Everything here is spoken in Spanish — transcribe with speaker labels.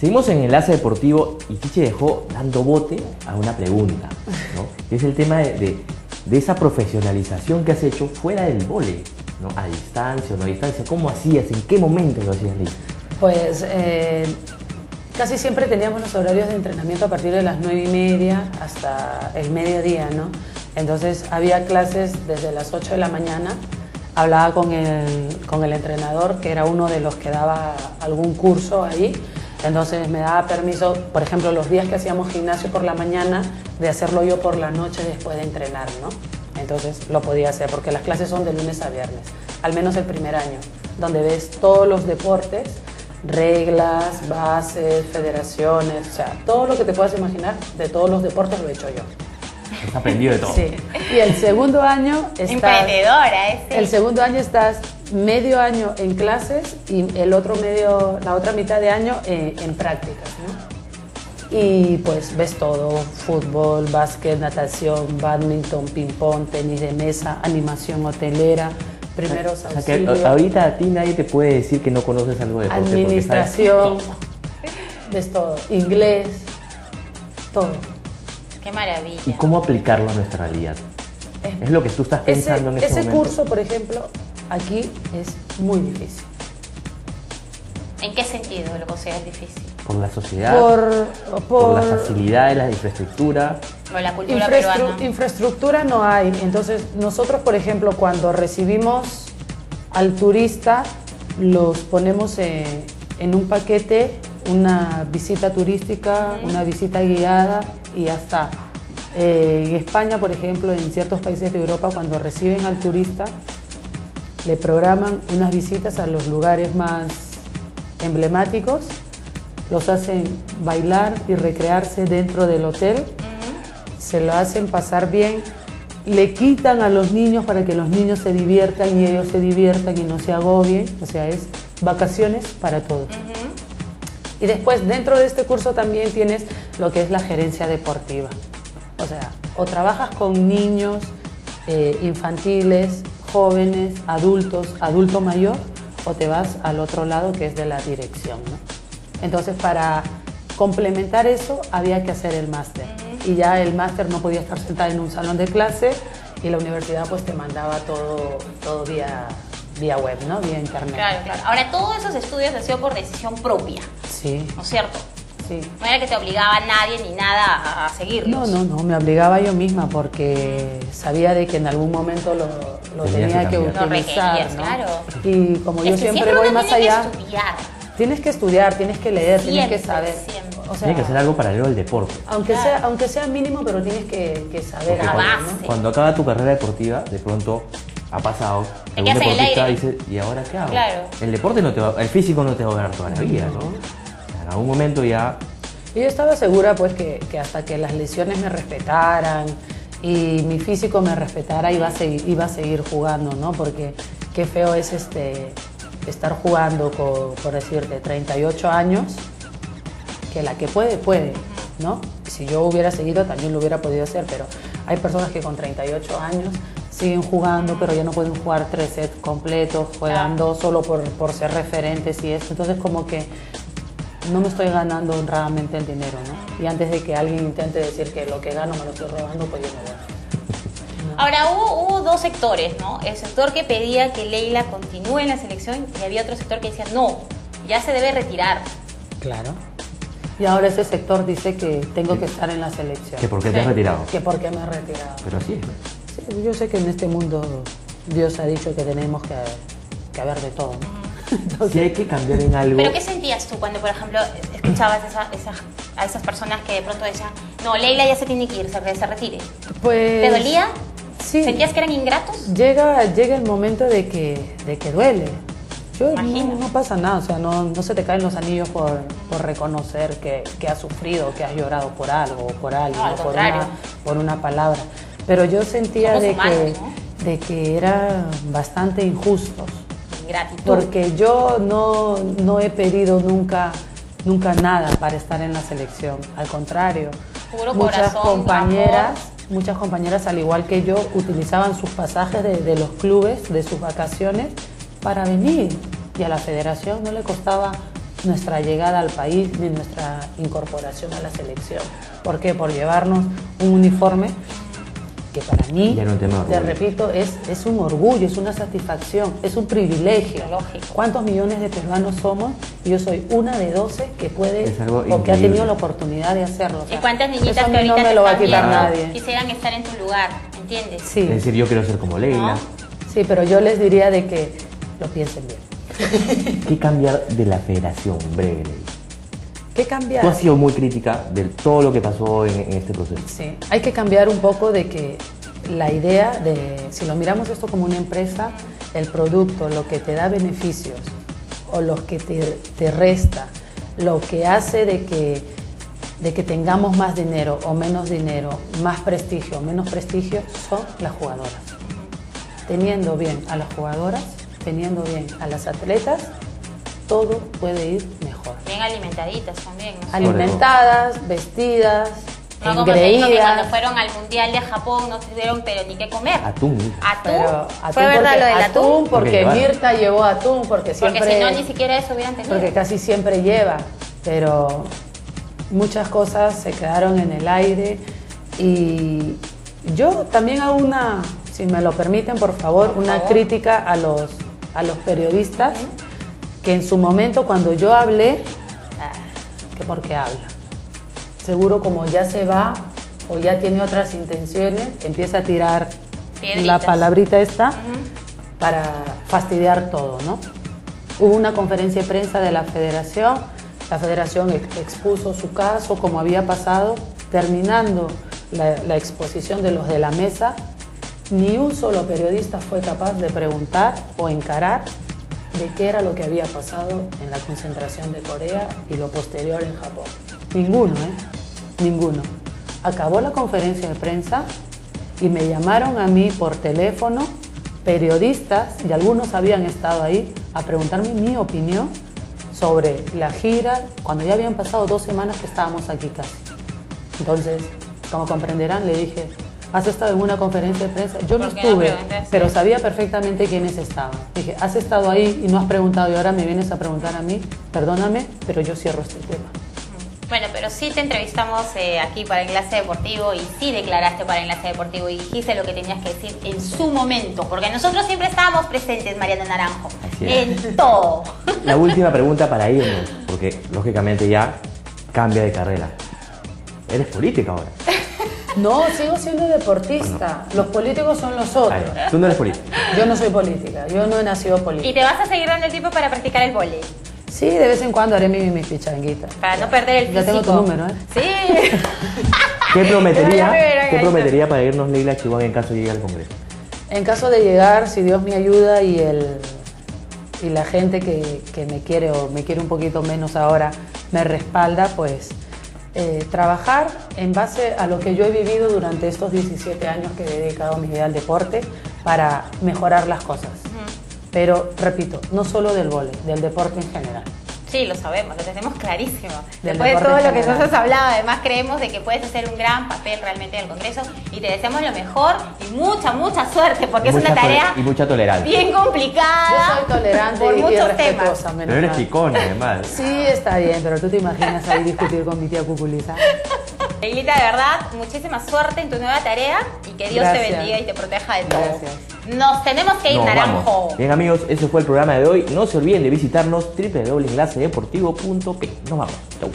Speaker 1: Seguimos en Enlace Deportivo y Chiche dejó dando bote a una pregunta, ¿no? Que es el tema de, de- de esa profesionalización que has hecho fuera del ¿no? A distancia o no a distancia. ¿Cómo hacías? ¿En qué momento lo hacías, Liz?
Speaker 2: Pues eh, casi siempre teníamos los horarios de entrenamiento a partir de las nueve y media hasta el mediodía, ¿no? Entonces había clases desde las 8 de la mañana, hablaba con el, con el entrenador, que era uno de los que daba algún curso ahí, entonces me daba permiso, por ejemplo, los días que hacíamos gimnasio por la mañana, de hacerlo yo por la noche después de entrenar, ¿no? Entonces lo podía hacer, porque las clases son de lunes a viernes, al menos el primer año, donde ves todos los deportes, reglas, bases, federaciones, o sea, todo lo que te puedas imaginar de todos los deportes lo he hecho yo.
Speaker 1: Aprendido de todo.
Speaker 2: Sí. Y el segundo año estás,
Speaker 3: Emprendedora, ¿eh? Sí.
Speaker 2: el segundo año estás medio año en clases y el otro medio, la otra mitad de año eh, en prácticas, ¿no? Y pues ves todo, fútbol, básquet, natación, badminton, ping-pong, tenis de mesa, animación hotelera, primeros
Speaker 1: O sea
Speaker 2: auxilios,
Speaker 1: ahorita a ti nadie te puede decir que no conoces algo de deporte.
Speaker 2: administración, ves todo, inglés, todo.
Speaker 3: Qué maravilla.
Speaker 1: ¿Y cómo aplicarlo a nuestra realidad? Es lo que tú estás
Speaker 2: Ese,
Speaker 1: pensando en este
Speaker 2: ese
Speaker 1: momento.
Speaker 2: curso, por ejemplo, aquí es muy difícil.
Speaker 3: ¿En qué sentido lo consideras difícil?
Speaker 1: Por la sociedad,
Speaker 2: Por,
Speaker 1: por,
Speaker 2: por
Speaker 1: las facilidades, la infraestructura.
Speaker 3: O la cultura
Speaker 2: infraestru-
Speaker 3: peruana.
Speaker 2: infraestructura no hay. Entonces, nosotros, por ejemplo, cuando recibimos al turista, los ponemos en, en un paquete, una visita turística, una visita guiada y ya está. Eh, en España, por ejemplo, en ciertos países de Europa, cuando reciben al turista, le programan unas visitas a los lugares más emblemáticos, los hacen bailar y recrearse dentro del hotel, se lo hacen pasar bien, le quitan a los niños para que los niños se diviertan y ellos se diviertan y no se agobien, o sea, es vacaciones para todos. Y después dentro de este curso también tienes lo que es la gerencia deportiva. O sea, o trabajas con niños eh, infantiles, jóvenes, adultos, adulto mayor, o te vas al otro lado que es de la dirección. ¿no? Entonces, para complementar eso, había que hacer el máster. Y ya el máster no podía estar sentada en un salón de clase y la universidad pues te mandaba todo, todo vía, vía web, ¿no? Vía internet.
Speaker 3: Claro, claro. Ahora, todos esos estudios han sido por decisión propia,
Speaker 2: Sí,
Speaker 3: ¿no es cierto?
Speaker 2: sí.
Speaker 3: No era que te obligaba nadie ni nada a, a seguirlos.
Speaker 2: No, no, no, me obligaba yo misma porque sabía de que en algún momento lo, tenía
Speaker 1: que
Speaker 2: que
Speaker 1: cambiar.
Speaker 3: Lo
Speaker 2: utilizar.
Speaker 3: requerías,
Speaker 2: ¿no?
Speaker 3: claro.
Speaker 2: Y como yo
Speaker 3: Es que
Speaker 2: siempre voy más
Speaker 3: tiene
Speaker 2: allá,
Speaker 3: Que estudiar.
Speaker 2: tienes que estudiar, tienes que leer, tienes que saber.
Speaker 3: siempre.
Speaker 2: O sea,
Speaker 1: Tienes que hacer algo paralelo al deporte.
Speaker 2: aunque,
Speaker 3: Claro.
Speaker 2: sea, aunque sea mínimo, pero tienes que, que saber
Speaker 1: cuando, cuando acaba tu carrera deportiva, de pronto ha pasado. Algún deportista dice, ¿y ahora qué hago?
Speaker 3: Claro.
Speaker 1: El deporte no te va, el físico no te va a ganar toda la vida, ¿no? En algún momento ya
Speaker 2: Y yo estaba segura pues que, que hasta que las lesiones me respetaran y mi físico me respetara iba a seguir, iba a seguir jugando, ¿no? Porque qué feo es este estar jugando con, por decirte, 38 años, que la que puede, puede, ¿no? Si yo hubiera seguido también lo hubiera podido hacer, pero hay personas que con 38 años siguen jugando, pero ya no pueden jugar tres sets completos, juegan dos solo por, por ser referentes y eso. Entonces como que no me estoy ganando honradamente el dinero, ¿no? Y antes de que alguien intente decir que lo que gano me lo estoy robando, pues yo me voy.
Speaker 3: Ahora, hubo, hubo dos sectores, ¿no? El sector que pedía que Leila continúe en la selección y había otro sector que decía, no, ya se debe retirar.
Speaker 2: Claro. Y ahora ese sector dice que tengo que estar en la selección.
Speaker 1: que por qué te has retirado.
Speaker 2: Que por qué me he retirado.
Speaker 1: Pero así es.
Speaker 2: Sí, yo sé que en este mundo Dios ha dicho que tenemos que, que haber de todo, ¿no?
Speaker 1: Si hay que cambiar en algo.
Speaker 3: ¿Pero qué sentías tú cuando, por ejemplo, escuchabas esa- esa- a esas personas que de pronto decían, no, Leila ya se tiene que ir, se, se retire?
Speaker 2: Pues,
Speaker 3: ¿Te dolía?
Speaker 2: Sí.
Speaker 3: ¿Sentías que eran ingratos?
Speaker 2: Llega, llega el momento de que, de que duele. Yo,
Speaker 3: Imagino.
Speaker 2: no, no pasa nada, o sea, no, no se te caen los anillos por, por reconocer que, que has sufrido, que has llorado por algo, o por alguien,
Speaker 3: No,
Speaker 2: por una, por una palabra. Pero yo sentía
Speaker 3: Somos
Speaker 2: de
Speaker 3: humanos,
Speaker 2: que,
Speaker 3: ¿no?
Speaker 2: de que eran bastante injustos.
Speaker 3: Ingratitud.
Speaker 2: Porque yo no, no he pedido nunca, nunca nada para estar en la selección. Al contrario,
Speaker 3: Puro
Speaker 2: muchas
Speaker 3: corazón,
Speaker 2: compañeras,
Speaker 3: amor.
Speaker 2: muchas compañeras al igual que yo utilizaban sus pasajes de, de los clubes, de sus vacaciones, para venir. Y a la federación no le costaba nuestra llegada al país ni nuestra incorporación a la selección. ¿Por qué? Por llevarnos un uniforme que para mí, te repito, es, es un orgullo, es una satisfacción, es un privilegio.
Speaker 3: Lógico.
Speaker 2: ¿Cuántos millones de peruanos somos? Y yo soy una de 12 que puede o que ha tenido la oportunidad de hacerlo. O
Speaker 3: ¿Y
Speaker 2: sea,
Speaker 3: cuántas niñitas
Speaker 2: eso a
Speaker 3: que ahorita
Speaker 2: no me lo va a quitar nadie.
Speaker 3: quisieran estar en tu lugar, ¿entiendes?
Speaker 2: Sí.
Speaker 1: Es decir, yo quiero ser como Leila.
Speaker 3: ¿No?
Speaker 2: Sí, pero yo les diría de que lo piensen bien.
Speaker 1: ¿Qué cambiar de la federación, breve?
Speaker 2: ¿Qué cambiar?
Speaker 1: Tú has sido muy crítica de todo lo que pasó en, en este proceso.
Speaker 2: Sí, hay que cambiar un poco de que la idea de, si lo miramos esto como una empresa, el producto, lo que te da beneficios o lo que te, te resta, lo que hace de que, de que tengamos más dinero o menos dinero, más prestigio o menos prestigio, son las jugadoras. Teniendo bien a las jugadoras, teniendo bien a las atletas, todo puede ir mejor.
Speaker 3: Bien alimentaditas también. ¿no?
Speaker 2: Alimentadas, vestidas,
Speaker 3: No como se dijo que cuando fueron al mundial de Japón no tuvieron pero ni qué comer.
Speaker 1: Atún.
Speaker 3: Atún.
Speaker 2: Pero
Speaker 3: Fue verdad
Speaker 2: porque,
Speaker 3: lo del
Speaker 2: atún
Speaker 3: atún.
Speaker 1: Porque.
Speaker 2: Mirta llevó atún porque siempre
Speaker 3: Porque si no ni siquiera eso hubieran tenido.
Speaker 2: porque casi siempre lleva, pero muchas cosas se quedaron en el aire y yo también hago una, si me lo permiten por favor,
Speaker 3: Por
Speaker 2: una
Speaker 3: favor.
Speaker 2: crítica a los a los periodistas que en su momento cuando yo hablé, que porque habla. Seguro como ya se va o ya tiene otras intenciones, empieza a tirar la palabrita esta para fastidiar todo, ¿no? Hubo una conferencia de prensa de la federación, la federación ex- expuso su caso, como había pasado, terminando la, la exposición de los de la mesa, ni un solo periodista fue capaz de preguntar o encarar de qué era lo que había pasado en la concentración de Corea y lo posterior en Japón. Ninguno, ¿eh? Ninguno. Acabó la conferencia de prensa y me llamaron a mí por teléfono periodistas, y algunos habían estado ahí, a preguntarme mi opinión sobre la gira, cuando ya habían pasado dos semanas que estábamos aquí casi. Entonces, como comprenderán, le dije, ¿has estado en una conferencia de prensa? Yo no
Speaker 3: ¿Por qué no
Speaker 2: estuve, pero sabía perfectamente quiénes estaban. Dije, ¿has estado ahí y no has preguntado y ahora me vienes a preguntar a mí? Perdóname, pero yo cierro este tema.
Speaker 3: Bueno, pero sí te entrevistamos eh, aquí para Enlace Deportivo y sí declaraste para Enlace Deportivo y dijiste lo que tenías que decir en su momento, porque nosotros siempre estábamos presentes, Mariana Naranjo, en todo.
Speaker 1: La última pregunta para irnos, porque lógicamente ya cambia de carrera. Eres política ahora.
Speaker 2: No, sigo siendo deportista. Los políticos son los otros.
Speaker 1: Ay, tú no eres política.
Speaker 2: Yo no soy política, yo no he nacido
Speaker 3: Y
Speaker 2: política.
Speaker 3: te vas a seguir dando el tiempo para practicar el vóley,
Speaker 2: Sí, de vez en cuando haré mi, mi pichanguita.
Speaker 3: para no perder el
Speaker 2: Ya
Speaker 3: físico.
Speaker 2: tengo tu número, ¿eh?
Speaker 3: Sí.
Speaker 1: ¿Qué prometería,
Speaker 3: Ya
Speaker 1: ¿qué prometería para irnos Leila Chihuahua en caso llegue al Congreso?
Speaker 2: En caso de llegar, si Dios me ayuda y, el, y la gente que, que me quiere o me quiere un poquito menos ahora me respalda, pues eh, trabajar en base a lo que yo he vivido durante estos 17 años que he dedicado mi vida al deporte para mejorar las cosas. Pero, repito, no solo del vóley, del deporte en general.
Speaker 3: Sí, lo sabemos, lo tenemos clarísimo.
Speaker 2: Del
Speaker 3: Después de todo lo que nos has hablado, además creemos de que puedes hacer un gran papel realmente en el Congreso y te deseamos lo mejor y mucha, mucha suerte porque es una tarea
Speaker 1: y mucha tolerancia.
Speaker 3: bien complicada.
Speaker 2: Yo soy tolerante
Speaker 3: por
Speaker 2: y
Speaker 3: muchos temas.
Speaker 2: menos
Speaker 1: Pero eres picona, además.
Speaker 2: Sí, está bien, pero tú te imaginas ahí discutir con mi tía Cuculiza.
Speaker 3: Leilita, de verdad, muchísima suerte en tu nueva tarea y que Dios te bendiga y te proteja de todo.
Speaker 2: Gracias.
Speaker 3: Nos tenemos que ir,
Speaker 1: Nos
Speaker 3: Naranjo.
Speaker 1: vamos. Bien amigos, ese fue el programa de hoy. No se olviden de visitarnos www.enlacedeportivo.p. Nos vamos. Chau.